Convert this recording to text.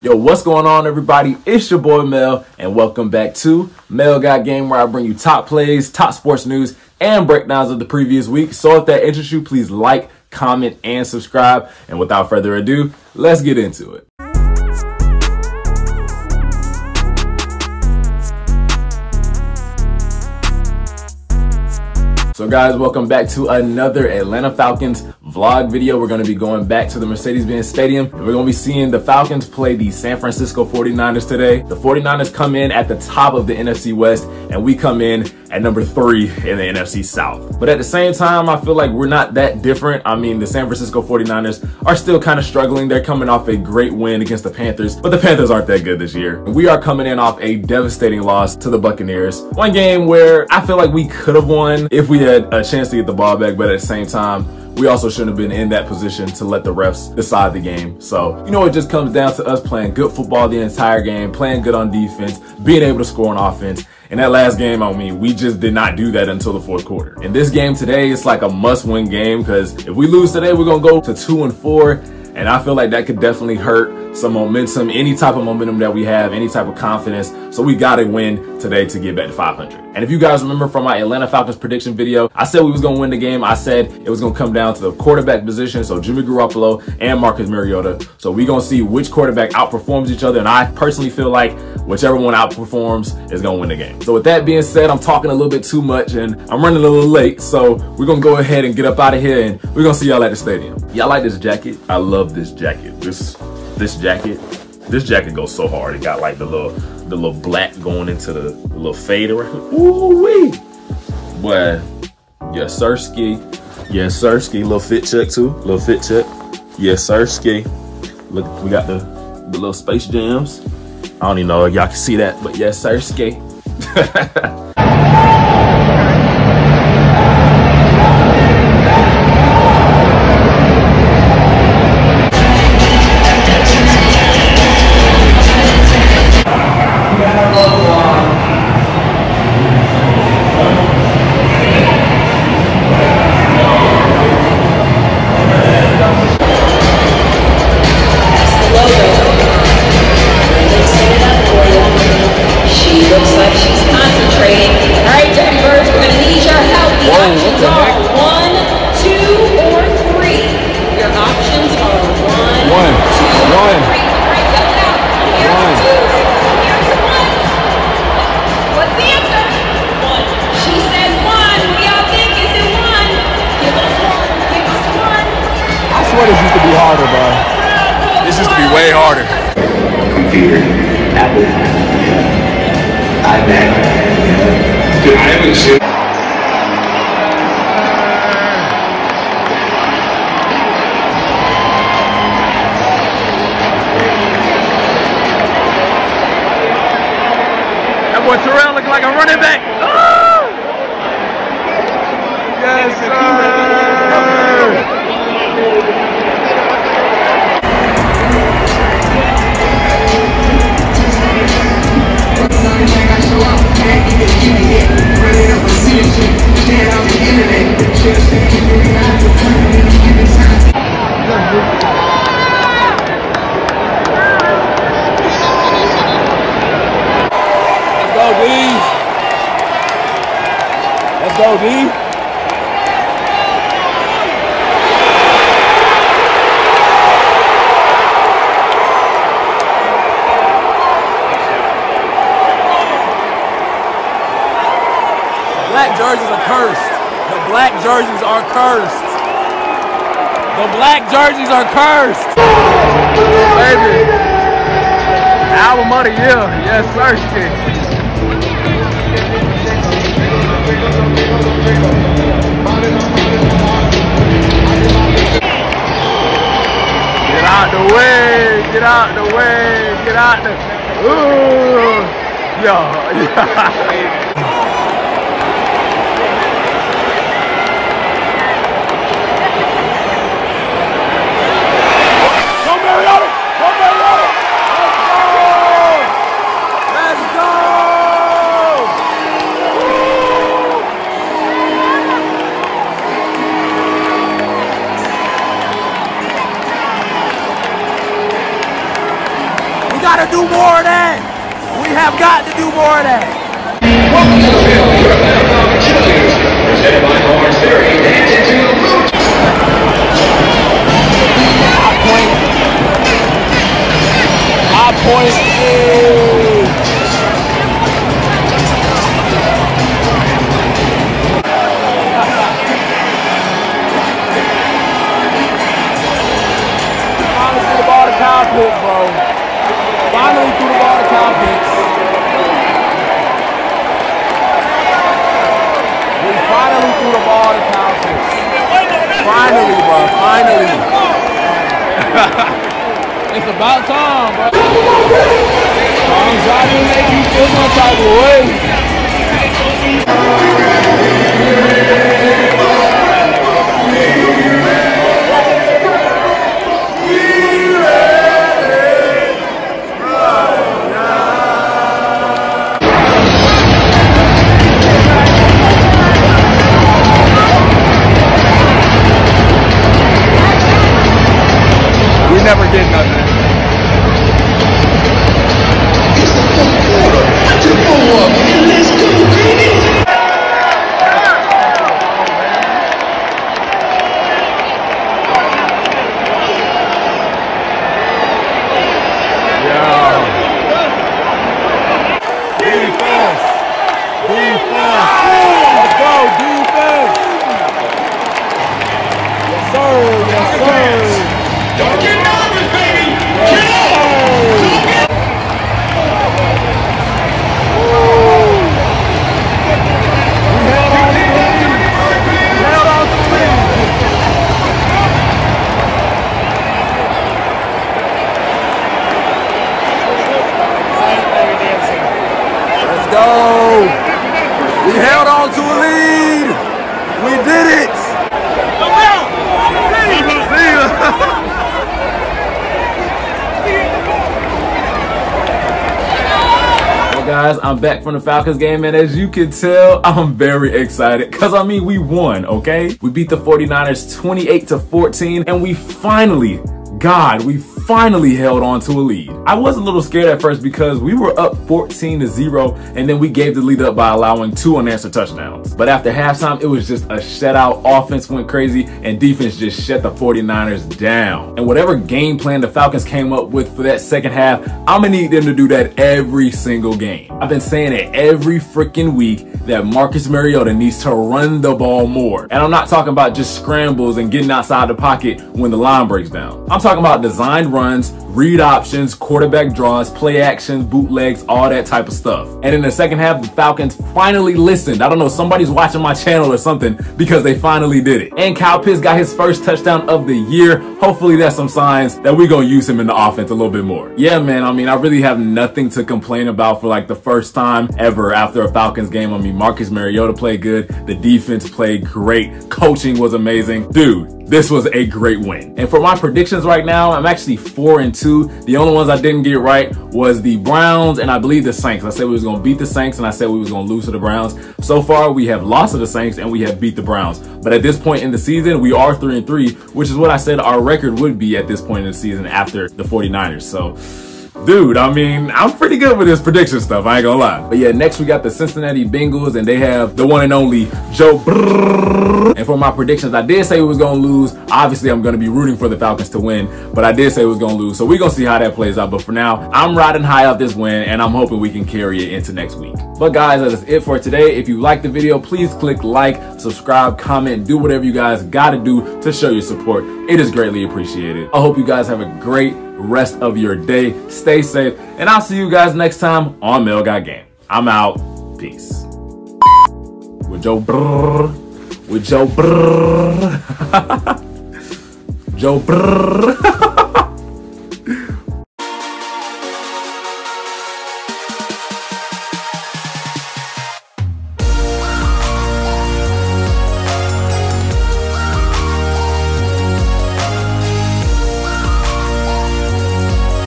Yo, what's going on, everybody? It's your boy Mel, and welcome back to Mel Got Game, where I bring you top plays, top sports news, and breakdowns of the previous week. So, if that interests you, please like, comment, and subscribe. And without further ado, let's get into it. So guys, welcome back to another Atlanta Falcons vlog video. We're going to be going back to the Mercedes-Benz Stadium and we're going to be seeing the Falcons play the San Francisco 49ers today. The 49ers come in at the top of the NFC West and we come in at number three in the NFC South. But at the same time, I feel like we're not that different. I mean, the San Francisco 49ers are still kind of struggling. They're coming off a great win against the Panthers, but the Panthers aren't that good this year. We are coming in off a devastating loss to the Buccaneers. One game where I feel like we could have won if we had a chance to get the ball back, but at the same time, we also shouldn't have been in that position to let the refs decide the game. So, you know, it just comes down to us playing good football the entire game, playing good on defense, being able to score on offense. In that last game, I mean, we just did not do that until the fourth quarter. In this game today, it's like a must win game because if we lose today, we're going to go to two and four. And I feel like that could definitely hurt some momentum, any type of momentum that we have, any type of confidence. So we got to win today to get back to 500. And if you guys remember from my Atlanta Falcons prediction video, I said we was going to win the game. I said it was going to come down to the quarterback position. So Jimmy Garoppolo and Marcus Mariota. So we going to see which quarterback outperforms each other. And I personally feel like whichever one outperforms is going to win the game. So with that being said, I'm talking a little bit too much and I'm running a little late. So we're going to go ahead and get up out of here and we're to see y'all at the stadium. Y'all like this jacket? I love this jacket. This, this jacket this jacket goes so hard. It got like the little the little black going into the, the little fade around. Ooh wee. Boy, yes sirski. Yes sirski. Little fit check too. Little fit check. Yes sirski. Look, we got the the little space jams. I don't even know if y'all can see that, but yes sirski. iMac. Dude, I haven't seen. Jerseys are cursed. The black jerseys are cursed. The black jerseys are cursed. Baby. Album of the year. Yes, sir. Get out the way. Get out the way. Get out the. Ooh. Yeah. got to do more of that. We have got to do more of that. Welcome to the field, your Atlanta Falcons cheerleaders, presented by Orange Theory, dancing to the blue I point. I point. You feel some go. We held on to a lead. We did it. Well, guys, I'm back from the Falcons game, and as you can tell, I'm very excited because I mean, we won, okay? We beat the 49ers 28 to 14, and we finally, God, we finally held on to a lead. I was a little scared at first because we were up 14 to 0, and then we gave the lead up by allowing two unanswered touchdowns. But after halftime, it was just a shutout. Offense went crazy, and defense just shut the 49ers down. And whatever game plan the Falcons came up with for that second half, I'm gonna need them to do that every single game. I've been saying it every freaking week that Marcus Mariota needs to run the ball more. And I'm not talking about just scrambles and getting outside the pocket when the line breaks down. I'm talking about designed runs, read options, quarterback draws, play actions, bootlegs, all that type of stuff. And in the second half, the Falcons finally listened. I don't know, somebody's watching my channel or something because they finally did it. And Kyle Pitts got his first touchdown of the year. Hopefully that's some signs that we're gonna use him in the offense a little bit more. Yeah, man, I mean, I really have nothing to complain about for like the first time ever after a Falcons game. I mean, Marcus Mariota played good. The defense played great. Coaching was amazing. Dude, this was a great win. And for my predictions right now, I'm actually four and two. The only ones I didn't get right was the Browns and I believe the Saints. I said we was gonna beat the Saints and I said we was gonna lose to the Browns. So far, we have lost to the Saints and we have beat the Browns. But at this point in the season, we are three and three, which is what I said our record would be at this point in the season after the 49ers. So Dude, I mean, I'm pretty good with this prediction stuff. I ain't gonna lie. But yeah, next we got the Cincinnati Bengals, and they have the one and only Joe. Brrr. And for my predictions, I did say we was gonna lose. Obviously, I'm gonna be rooting for the Falcons to win, but I did say we was gonna lose. So we're gonna see how that plays out. But for now, I'm riding high off this win, and I'm hoping we can carry it into next week. But guys, that is it for today. If you liked the video, please click like, subscribe, comment, do whatever you guys gotta do to show your support. It is greatly appreciated. I hope you guys have a great rest of your day. Stay safe, and I'll see you guys next time on Mel Got Game. I'm out. Peace. With Joe Brrr. With Joe Brrr. Joe Brrr.